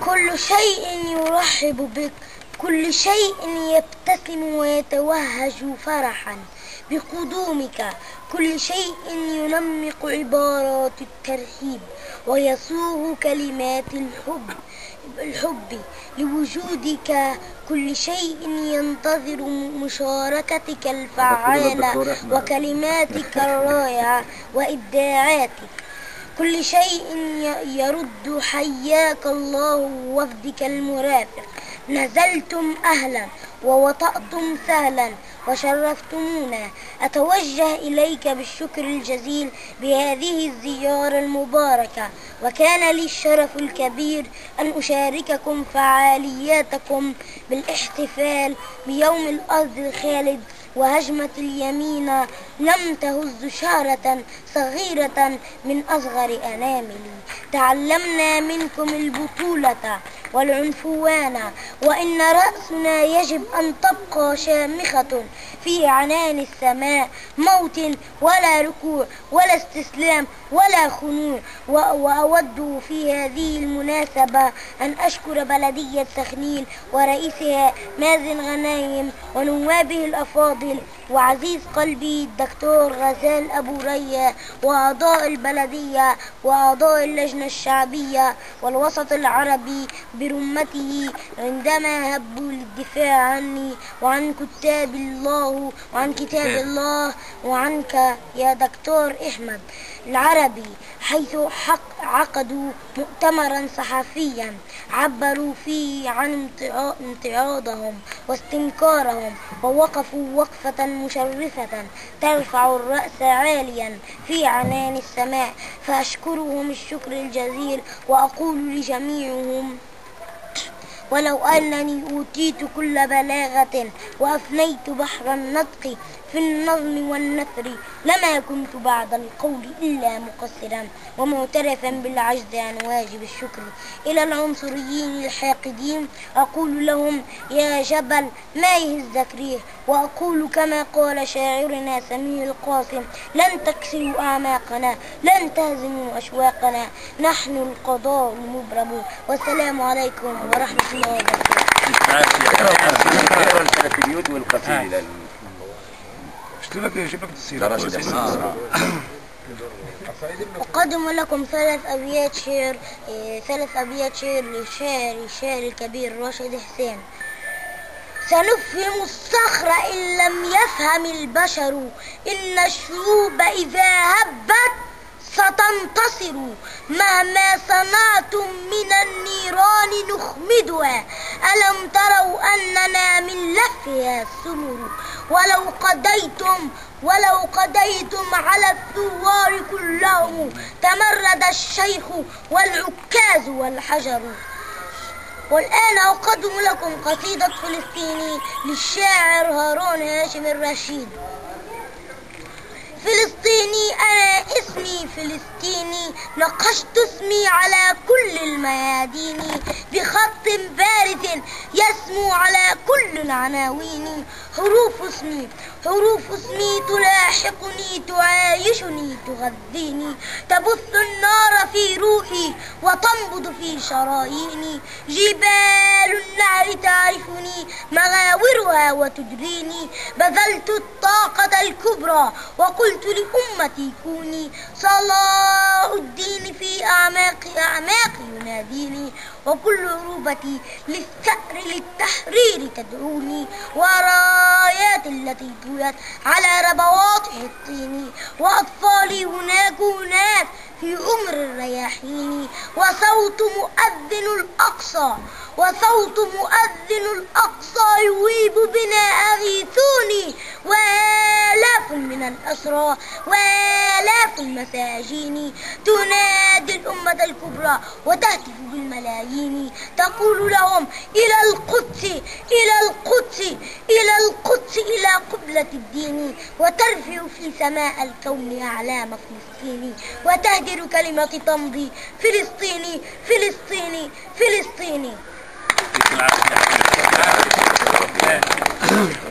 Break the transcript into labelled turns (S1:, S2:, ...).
S1: كل شيء يرحب بك كل شيء يبتسم ويتوهج فرحا. بقدومك. كل شيء ينمق عبارات الترحيب ويصوغ كلمات الحب الحب. لوجودك كل شيء ينتظر مشاركتك الفعالة وكلماتك الرائعة وإبداعاتك. كل شيء يرد حياك الله وفدك المرافق. نزلتم أهلا ووطأتم سهلا وشرفتمونا. أتوجه إليك بالشكر الجزيل بهذه الزيارة المباركة وكان لي الشرف الكبير أن أشارككم فعالياتكم بالاحتفال بيوم الأرض الخالد وهجمة اليمين لم تهز شعرة صغيرة من أصغر أناملي تعلمنا منكم البطولة والعنفوان وإن رأسنا يجب أن تبقى شامخة في عنان السماء. موت ولا ركوع ولا استسلام ولا خنوع. وأود في هذه المناسبة أن أشكر بلدية سخنين ورئيسها مازن غنايم ونوابه الأفاضل وعزيز قلبي الدكتور غزال أبو ريا وأعضاء البلدية وأعضاء اللجنة الشعبية والوسط العربي برمته. عندما هبوا للدفاع عني وعن كتاب الله وعن كتاب الله وعنك يا دكتور أحمد. العربي حيث حق عقدوا مؤتمرا صحفيا عبروا فيه عن امتعاضهم واستنكارهم ووقفوا وقفة مشرفة ترفع الرأس عاليا في عنان السماء فأشكرهم الشكر الجزيل وأقول لجميعهم ولو أنني أوتيت كل بلاغة وأفنيت بحر النطق في النظم والنثر لما كنت بعد القول إلا مقصرا ومعترفا بالعجز عن واجب الشكر. إلى العنصريين الحاقدين أقول لهم يا جبل ما يهزك ريح؟ وأقول كما قال شاعرنا سمير القاسم لن تكسروا أعماقنا لن تهزموا أشواقنا نحن القضاء المبرم. والسلام عليكم ورحمة الله وبركاته. أقدم لكم ثلاث أبيات شعر ثلاث أبيات شعر للشاعر الشاعر الكبير راشد حسين. سنفهم الصخر إن لم يفهم البشر إن الشعوب إذا هبت ستنتصر. مهما صنعتم من النيران نخمدها. ألم تروا أننا من لفها السمر؟ ولو قضيتم ولو قضيتم على الثوار كلهم تمرد الشيخ والعكاز والحجر. والآن أقدم لكم قصيدة فلسطيني للشاعر هارون هاشم الرشيد. فلسطيني أنا اسمي فلسطيني. نقشت اسمي على كل الميادين بخط بارد يسمو على كل العناوين حروف اسمي حروف اسمي تلاحقني تعايشني تغذيني. تبث النار في روحي وتنبض في شراييني. جبال النهر تعرفني مغاورها وتدريني. بذلت الطاقة الكبرى وقلت لأمتي كوني صلاح الدين في أعماق أعماقي يناديني وكل عروبتي للثأر للتحرير تدعوني ورايات التي طويت على ربوات الطين وأطفالي هناك هناك في عمر الرياحين وصوت مؤذن الأقصى وصوت مؤذن الأقصى يويب بنا أغيثوني وآلاف من الأسرى وآلاف المساجين تنادي الأمة الكبرى وتهتف بالملايين تقول لهم إلى القدس إلى القدس إلى القدس إلى قبلة الدين وترفع في سماء الكون أعلام فلسطين وتهدر كلمة تمضي فلسطيني فلسطيني فلسطيني Gracias. Gracias.